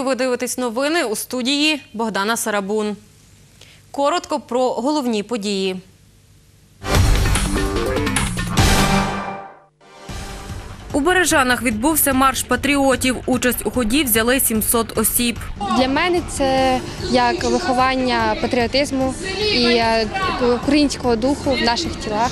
Вітаю! Ви дивитесь новини у студії Богдана Сарабун. Коротко про головні події. У Бережанах відбувся марш патріотів. Участь у ході взяли 700 осіб. Для мене це як виховання патріотизму і е, українського духу в наших тілах.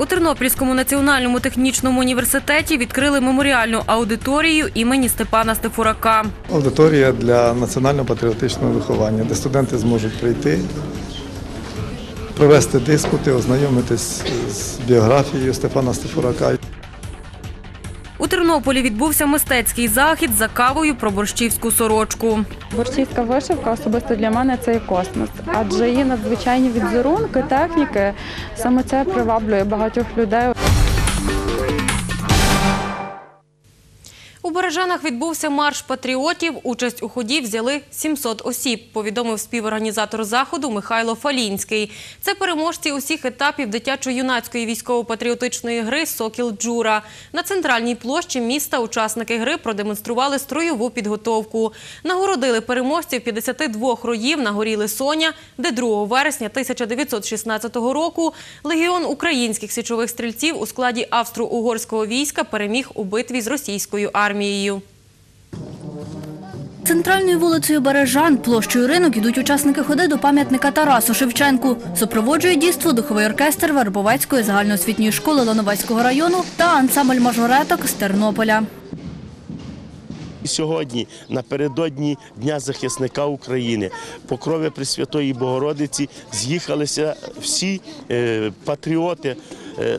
У Тернопільському національному технічному університеті відкрили меморіальну аудиторію імені Степана Стефурака. Аудиторія для національно-патріотичного виховання, де студенти зможуть прийти, провести дискути, ознайомитись з біографією Степана Стефурака. У Тернополі відбувся мистецький захід за кавою про борщівську сорочку. Борщівська вишивка особисто для мене це космос, адже її надзвичайні відзерунки, техніки. Саме це приваблює багатьох людей. Бережанах відбувся марш патріотів. Участь у ході взяли 700 осіб, повідомив співорганізатор заходу Михайло Фалінський. Це переможці усіх етапів дитячо-юнацької військово-патріотичної гри Сокіл Джура. На центральній площі міста учасники гри продемонстрували строєву підготовку. Нагородили переможців 52 роїв на горі Лисоня, де 2 вересня 1916 року легіон українських січових стрільців у складі австро-угорського війська переміг у битві з російською армією. Центральною вулицею Бережан, площею ринок ідуть учасники ходи до пам'ятника Тарасу Шевченку. Супроводжує дійство духовий оркестр Вербовецької загальноосвітньої школи Лановецького району та ансамбль мажореток з Тернополя. Сьогодні, напередодні Дня захисника України, покрови Пресвятої Богородиці, з'їхалися всі е, патріоти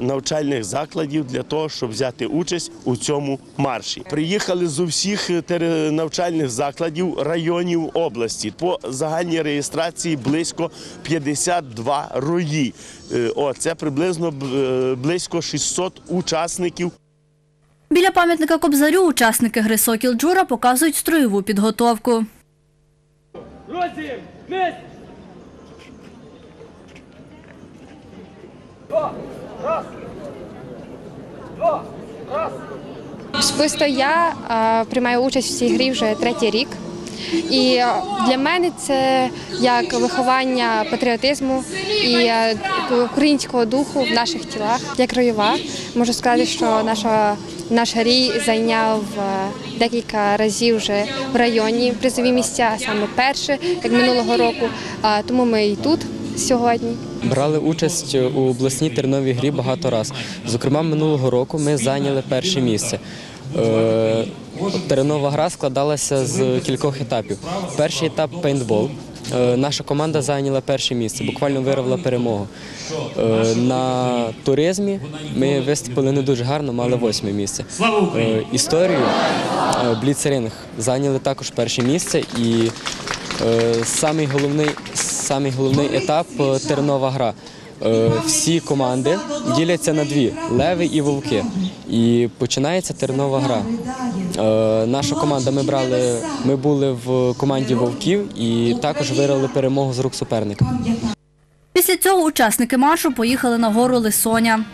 навчальних закладів для того, щоб взяти участь у цьому марші. Приїхали з усіх е, навчальних закладів районів області. По загальній реєстрації близько 52 рої. Е, О, це приблизно е, близько 600 учасників. Біля пам'ятника Кобзарю учасники гри Сокіл Джура показують строєву підготовку. Особисто я е, приймаю участь в цій грі вже третій рік. І е, для мене це як виховання патріотизму і е, українського духу в наших тілах. Як ройова, можу сказати, що наша, наш рій зайняв декілька разів вже в районі призові місця, саме перше, як минулого року. Тому ми і тут сьогодні. Брали участь у обласній терновій грі багато разів. Зокрема, минулого року ми зайняли перше місце. Е, Теренова гра складалася з кількох етапів. Перший етап пейнтбол. Е, Наша команда зайняла перше місце, буквально вирвала перемогу. Е, На туризмі ми виступили не дуже гарно, мали восьме місце. Історію Бліцеринг зайняли також перше місце і Самий головний, самий головний етап е, тернова гра. Е, Всі команди діляться на дві леви і вовки. І починається тернова гра. Е, Наша команда ми брали, ми були в команді вовків і також виграли перемогу з рук суперника. Після цього учасники маршу поїхали на гору Лисоня.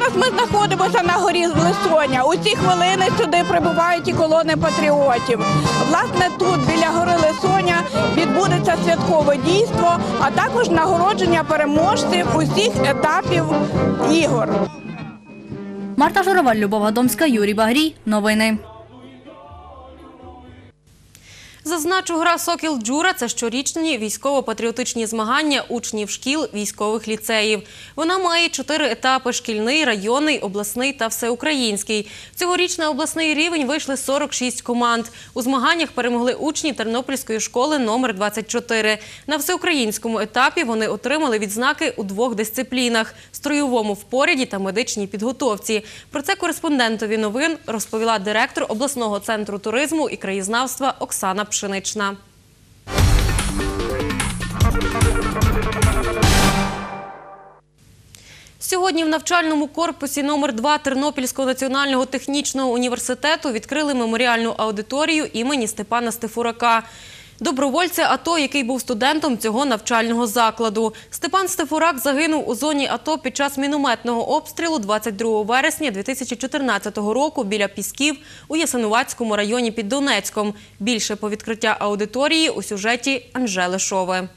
Зараз ми знаходимося на горі Лисоня. У ці хвилини сюди прибувають і колони патріотів. Власне, тут біля гори Лисоня відбудеться святкове дійство, а також нагородження переможців усіх етапів ігор. Марта Жураваль, Любов Гадомська, Юрій Багрій. Новини. Зазначу, гра Сокіл Джура це щорічні військово-патріотичні змагання учнів шкіл військових ліцеїв. Вона має чотири етапи: шкільний, районний, обласний та всеукраїнський. Цьогоріч на обласний рівень вийшли 46 команд. У змаганнях перемогли учні Тернопільської школи номер 24. На всеукраїнському етапі вони отримали відзнаки у двох дисциплінах строєвому впоряді та медичній підготовці. Про це кореспондентові новин розповіла директор обласного центру туризму і краєзнавства Оксана Пшенична. Сьогодні в навчальному корпусі номер 2 Тернопільського національного технічного університету відкрили меморіальну аудиторію імені Степана Стефурака. Добровольця АТО, який був студентом цього навчального закладу. Степан Стефурак загинув у зоні АТО під час мінометного обстрілу 22 вересня 2014 року біля Пісків у Ясинуватському районі під Донецьком. Більше по відкриття аудиторії у сюжеті Анжели Шове.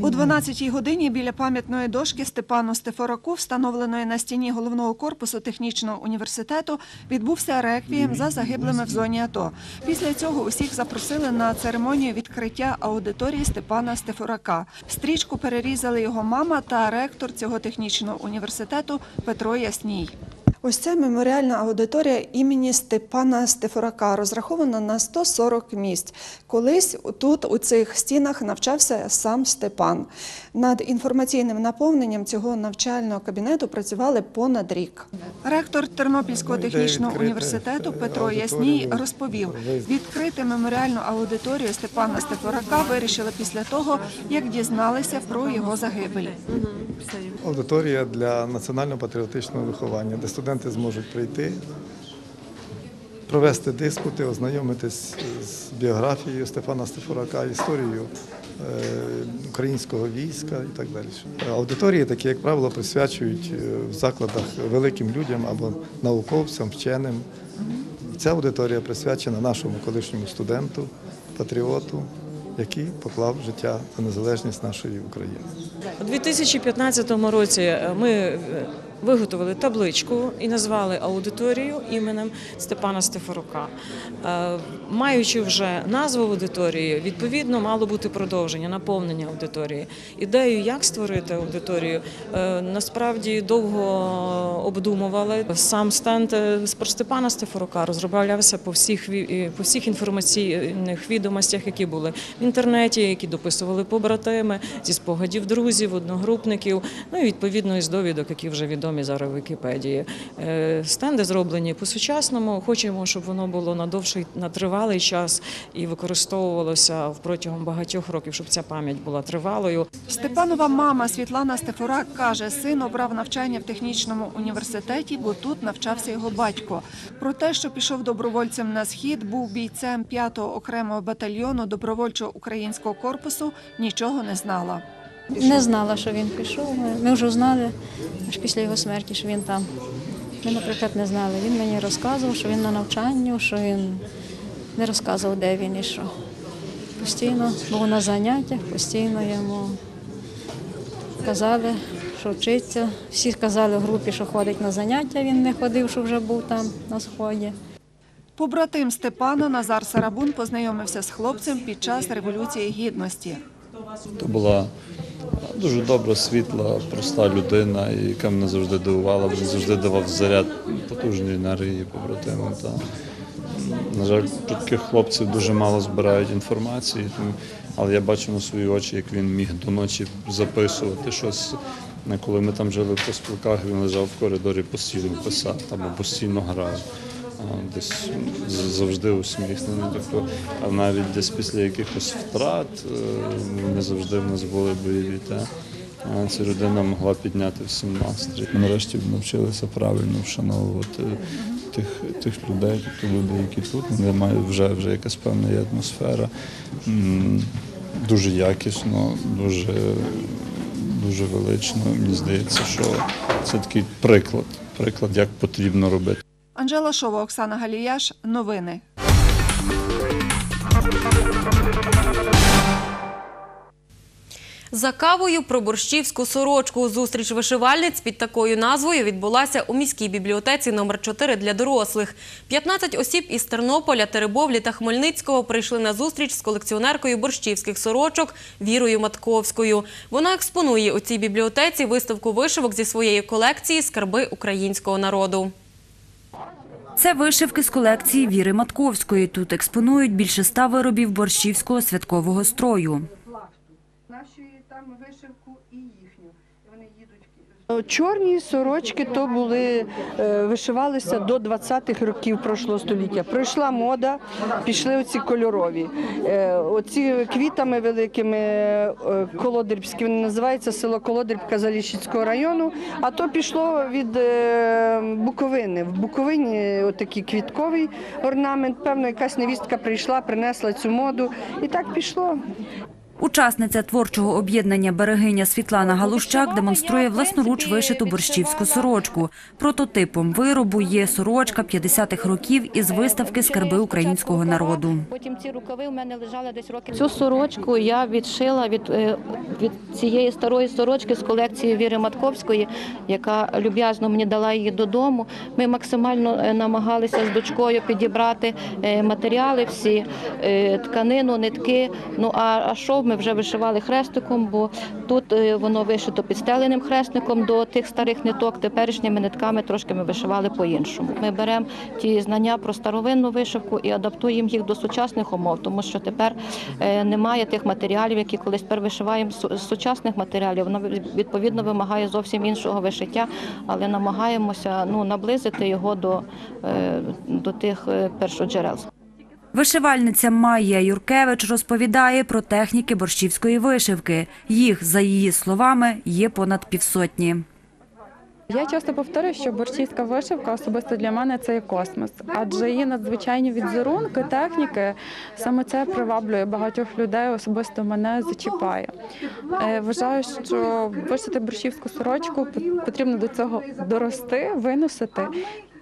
У 12-й годині біля пам'ятної дошки Степану Стефораку, встановленої на стіні головного корпусу технічного університету, відбувся реквієм за загиблими в зоні АТО. Після цього усіх запросили на церемонію відкриття аудиторії Степана Стефорака. Стрічку перерізали його мама та ректор цього технічного університету Петро Ясній. Ось це меморіальна аудиторія імені Степана Стефорака, розрахована на 140 місць. Колись тут, у цих стінах, навчався сам Степан. Над інформаційним наповненням цього навчального кабінету працювали понад рік. Ректор Тернопільського технічного університету Петро Ясній розповів, відкрити меморіальну аудиторію Степана Стефорака вирішили після того, як дізналися про його загибель. Аудиторія для національно-патріотичного виховання, де студенти зможуть прийти, провести диспути, ознайомитись з біографією Стефана Стефурака, історією е, українського війська і так далі. Аудиторії такі, як правило, присвячують е, в закладах великим людям або науковцям, вченим. Ця аудиторія присвячена нашому колишньому студенту, патріоту, який поклав життя за незалежність нашої України. У 2015 році е, ми виготовили табличку і назвали аудиторію іменем Степана Стефорука. Е, Маючи вже назву аудиторії, відповідно мало бути продовження, наповнення аудиторії. Ідею, як створити аудиторію, е, насправді довго обдумували. Сам стенд е, про Степана Стефорука розроблявся по всіх по всіх інформаційних відомостях, які були в інтернеті, які дописували побратими зі спогадів друзів, одногрупників, ну і відповідно із довідок, які вже відомі зараз в Вікіпедії. Е, Стенди зроблені по-сучасному. Хочемо, щоб воно було на довший на тривалий час і використовувалося протягом багатьох років, щоб ця пам'ять була тривалою. Степанова мама Світлана Стефурак каже, син обрав навчання в технічному університеті, бо тут навчався його батько. Про те, що пішов добровольцем на схід, був бійцем 5-го окремого батальйону добровольчого українського корпусу, нічого не знала. Не знала, що він пішов. Ми, вже знали аж після його смерті, що він там. Ми, наприклад, не знали. Він мені розказував, що він на навчанні, що він не розказував, де він і що. Постійно був на заняттях, постійно йому казали, що вчиться. Всі казали в групі, що ходить на заняття, він не ходив, що вже був там на сході. Побратим Степана Назар Сарабун познайомився з хлопцем під час Революції Гідності. То була дуже добра, світла, проста людина, яка мене завжди дивувала, він завжди давав заряд потужної енергії побратимам. Та, на жаль, таких хлопців дуже мало збирають інформації, але я бачу на свої очі, як він міг до ночі записувати щось. Коли ми там жили по спілках, він лежав в коридорі постійно писав або постійно грав. А, Десь завжди усміхнений. Тобто, а навіть десь після якихось втрат е, не завжди в нас були бойові. Та, ця людина могла підняти всім настрій. Нарешті навчилися правильно вшановувати тих, тих людей, тобто люди, які тут, вони мають вже, вже якась певна атмосфера. Дуже якісно, дуже, дуже велично. Мені здається, що це такий приклад, приклад, як потрібно робити. Анжела Шова, Оксана Галіяш. Новини. За кавою про борщівську сорочку. Зустріч вишивальниць під такою назвою відбулася у міській бібліотеці номер 4 для дорослих. 15 осіб із Тернополя, Теребовлі та Хмельницького прийшли на зустріч з колекціонеркою борщівських сорочок Вірою Матковською. Вона експонує у цій бібліотеці виставку вишивок зі своєї колекції Скарби українського народу. Це вишивки з колекції Віри Матковської. Тут експонують більше ста виробів борщівського святкового строю. Нашої там вишивку і їхню. Вони їдуть Чорні сорочки то були е, вишивалися до 20-х років прошлого століття. Пройшла мода, пішли оці кольорові. Е, Оці квітами великими е, Колодербські, вони називаються село Колодербка Заліщицького району. А то пішло від е, Буковини. В Буковині отакий квітковий орнамент. Певно, якась невістка прийшла, принесла цю моду, і так пішло. Учасниця творчого об'єднання берегиня Світлана Галущак демонструє власноруч вишиту борщівську сорочку. Прототипом виробу є сорочка 50-х років із виставки Скарби українського народу. Потім ці рукави у мене лежали десь років. Цю сорочку я відшила від, е, від цієї старої сорочки з колекції Віри Матковської, яка люб'язно мені дала її додому. Ми максимально е, намагалися з дочкою підібрати е, матеріали, всі тканину, нитки. Ну а, а шов ми вже вишивали хрестиком, бо тут е, воно вишито підстеленим хрестиком до тих старих ниток. Теперішніми нитками трошки ми вишивали по-іншому. Ми беремо ті знання про старовинну вишивку і адаптуємо їх до сучасних умов, тому що тепер е, немає тих матеріалів, які колись тепер вишиваємо з сучасних матеріалів. Воно відповідно вимагає зовсім іншого вишиття, але намагаємося ну наблизити його до, е, до тих першоджерел. Вишивальниця Майя Юркевич розповідає про техніки борщівської вишивки. Їх, за її словами, є понад півсотні. Я часто повторюю, що борщівська вишивка особисто для мене це космос, адже її надзвичайні відзерунки, техніки саме це приваблює багатьох людей, особисто мене зачіпає. Е, Вважаю, що вишити борщівську сорочку потрібно до цього дорости, виносити.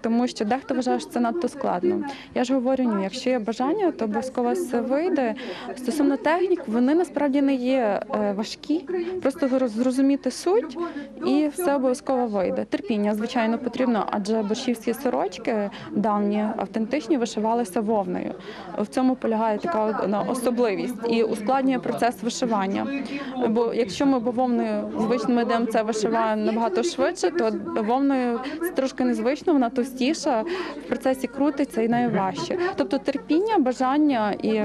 Тому що дехто вважає, що це надто складно. Я ж говорю, ні, якщо є бажання, то обов'язково все вийде. Стосовно технік, вони насправді не є е, важкі. Просто зрозуміти суть і все обов'язково вийде. Терпіння, звичайно, потрібно, адже борщівські сорочки давні, автентичні, вишивалися вовною. В цьому полягає така особливість і ускладнює процес вишивання. Бо якщо ми бавовною звичним ідем це вишиваємо набагато швидше, то вовною це трошки незвично, вона товстіша, в процесі крутиться і найважче. Тобто терпіння, бажання і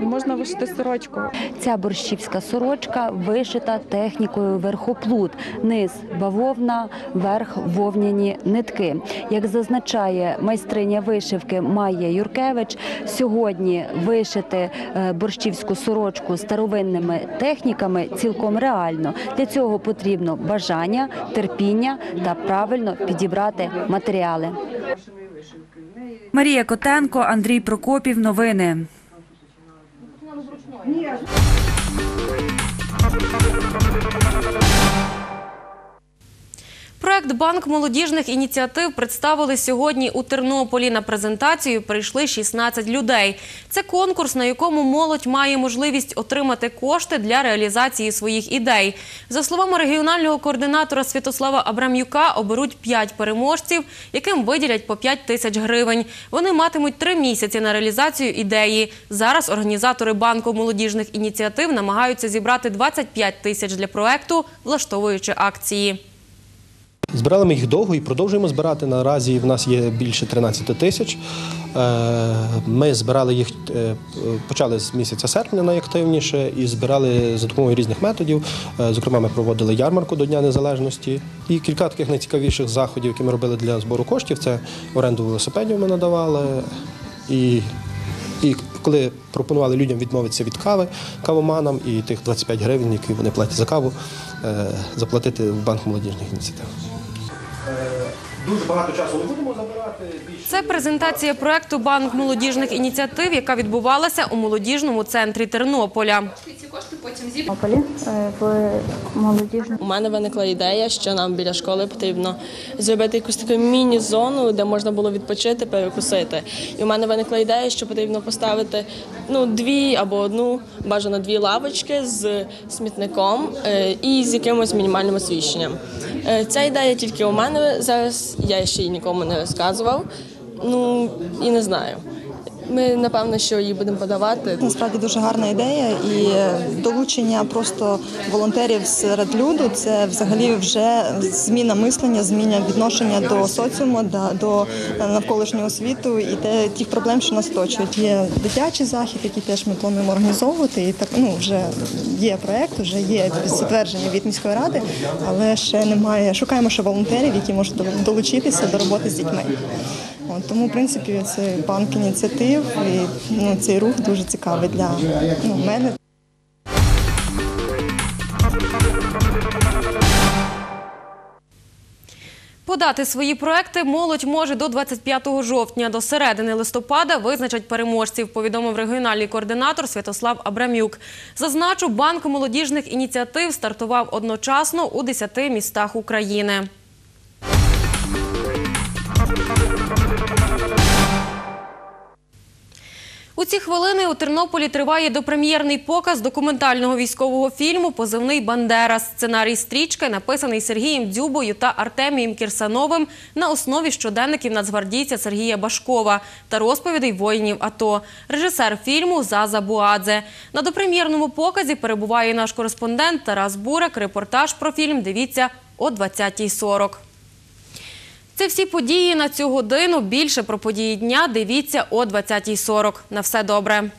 можна вишити сорочку. Ця борщівська сорочка вишита технікою верхоплут. Низ бавовна, верх вовняні нитки. Як зазначає майстриня вишивки Майя Юркевич, сьогодні вишити е, борщівську сорочку старовинними техніками цілком реально. Для цього потрібно бажання, терпіння та правильно підібрати матеріали. Марія Котенко, Андрій Прокопів. Новини. Проект Банк молодіжних ініціатив представили сьогодні у Тернополі. На презентацію прийшли 16 людей. Це конкурс, на якому молодь має можливість отримати кошти для реалізації своїх ідей. За словами регіонального координатора Святослава Абрам'юка, оберуть 5 переможців, яким виділять по 5 тисяч гривень. Вони матимуть 3 місяці на реалізацію ідеї. Зараз організатори банку молодіжних ініціатив намагаються зібрати 25 тисяч для проекту, влаштовуючи акції. Збирали ми їх довго і продовжуємо збирати. Наразі в нас є більше 13 тисяч. Е, Ми збирали їх, е, почали з місяця серпня найактивніше і збирали за допомогою різних методів. Е, Зокрема, ми проводили ярмарку до Дня Незалежності. І кілька таких найцікавіших заходів, які ми робили для збору коштів, це оренду велосипедів ми надавали. І, і коли пропонували людям відмовитися від кави кавоманам і тих 25 гривень, які вони платять за каву, заплатити в банк молодіжних ініціатив. Дуже багато часу не будемо забирати. Це презентація проекту Банк молодіжних ініціатив, яка відбувалася у молодіжному центрі Тернополя. Тернополі е, в молодіжному. У мене виникла ідея, що нам біля школи потрібно зробити якусь таку міні-зону, де можна було відпочити, перекусити. І у мене виникла ідея, що потрібно поставити ну, дві або одну, бажано дві лавочки з смітником е, і з якимось мінімальним освіщенням. Е, Ця ідея тільки у мене зараз, я ще й нікому не розказував. Ну і не знаю. Ми напевно, що її будемо подавати. Насправді дуже гарна ідея, і долучення просто волонтерів серед люду це взагалі вже зміна мислення, зміна відношення до соціуму, до навколишнього світу і те, тих проблем, що нас оточують. Є дитячий захід, який теж ми плануємо організовувати. І так ну вже є проект, вже є затвердження від міської ради, але ще немає. Шукаємо ще волонтерів, які можуть долучитися до роботи з дітьми. Тому, в принципі, це банк ініціатив і ну, цей рух дуже цікавий для ну, мене. Подати свої проекти молодь може до 25 жовтня. До середини листопада визначать переможців, повідомив регіональний координатор Святослав Абрамюк. Зазначу, банк молодіжних ініціатив стартував одночасно у 10 містах України. Ці хвилини у Тернополі триває допрем'єрний показ документального військового фільму Позивний Бандера. Сценарій стрічки написаний Сергієм Дзюбою та Артемієм Кірсановим на основі щоденників нацгвардійця Сергія Башкова та розповідей воїнів АТО. Режисер фільму Заза Буадзе. На допрем'єрному показі перебуває наш кореспондент Тарас Бурак. Репортаж про фільм дивіться о 20.40. Це всі події на цю годину. Більше про події дня дивіться о 20.40. На все добре.